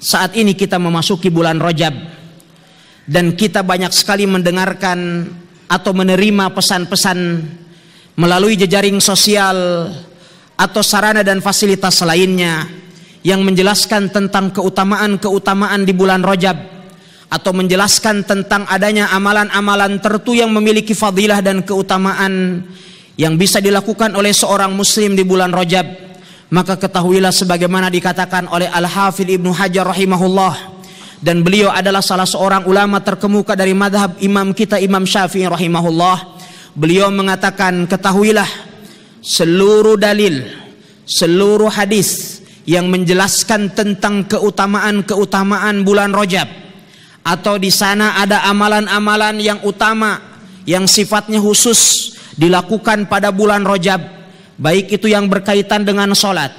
saat ini kita memasuki bulan Rajab. Dan kita banyak sekali mendengarkan atau menerima pesan-pesan melalui jejaring sosial atau sarana dan fasilitas lainnya yang menjelaskan tentang keutamaan-keutamaan di bulan Rajab atau menjelaskan tentang adanya amalan-amalan tertentu yang memiliki fadilah dan keutamaan yang bisa dilakukan oleh seorang muslim di bulan Rajab maka ketahuilah sebagaimana dikatakan oleh Al-Hafidh Ibnu Hajar rahimahullah. Dan beliau adalah salah seorang ulama terkemuka dari madhab imam kita Imam Syafi'i rahimahullah. Beliau mengatakan ketahuilah seluruh dalil seluruh hadis yang menjelaskan tentang keutamaan-keutamaan bulan Rajab. Atau di sana ada amalan-amalan yang utama yang sifatnya khusus dilakukan pada bulan Rajab baik itu yang berkaitan dengan salat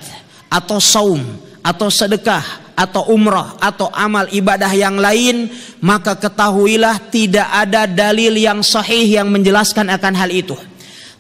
atau saum atau sedekah atau umrah atau amal ibadah yang lain maka ketahuilah tidak ada dalil yang sahih yang menjelaskan akan hal itu.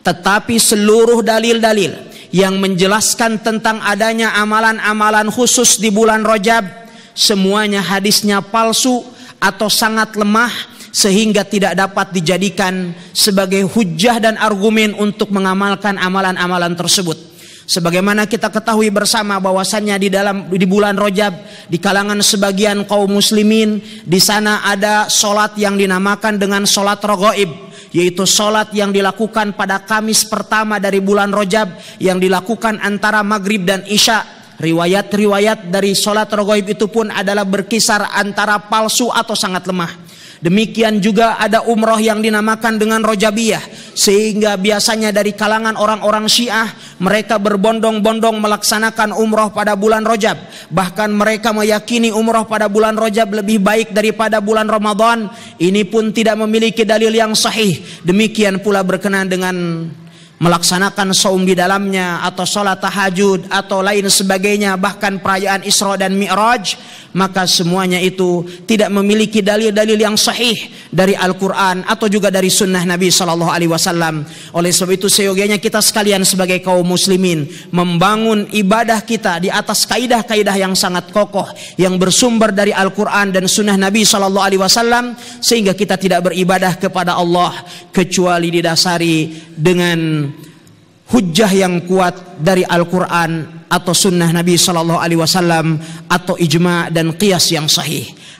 Tetapi seluruh dalil-dalil yang menjelaskan tentang adanya amalan-amalan khusus di bulan Rajab semuanya hadisnya palsu atau sangat lemah sehingga tidak dapat dijadikan sebagai hujah dan argumen untuk mengamalkan amalan-amalan tersebut. Sebagaimana kita ketahui bersama bahwasannya di dalam di bulan Rajab di kalangan sebagian kaum muslimin di sana ada solat yang dinamakan dengan solat rogoib yaitu solat yang dilakukan pada Kamis pertama dari bulan Rojab yang dilakukan antara maghrib dan isya. Riwayat-riwayat dari solat rogoib itu pun adalah berkisar antara palsu atau sangat lemah. Demikian juga ada umroh yang dinamakan dengan rojabiyah. Sehingga biasanya dari kalangan orang-orang syiah mereka berbondong-bondong melaksanakan umroh pada bulan rojab. Bahkan mereka meyakini umroh pada bulan rojab lebih baik daripada bulan Ramadan. Ini pun tidak memiliki dalil yang sahih. Demikian pula berkenaan dengan melaksanakan saum di dalamnya atau sholat tahajud atau lain sebagainya bahkan perayaan Isra dan Mi'raj maka semuanya itu tidak memiliki dalil-dalil yang sahih dari Al-Quran atau juga dari sunnah Nabi Sallallahu Alaihi Wasallam. Oleh sebab itu seyogianya kita sekalian sebagai kaum muslimin membangun ibadah kita di atas kaidah-kaidah yang sangat kokoh yang bersumber dari Al-Quran dan sunnah Nabi Sallallahu Alaihi Wasallam sehingga kita tidak beribadah kepada Allah kecuali didasari dengan hujah yang kuat dari Al-Quran atau sunnah Nabi Sallallahu Alaihi Wasallam atau ijma dan qiyas yang sahih.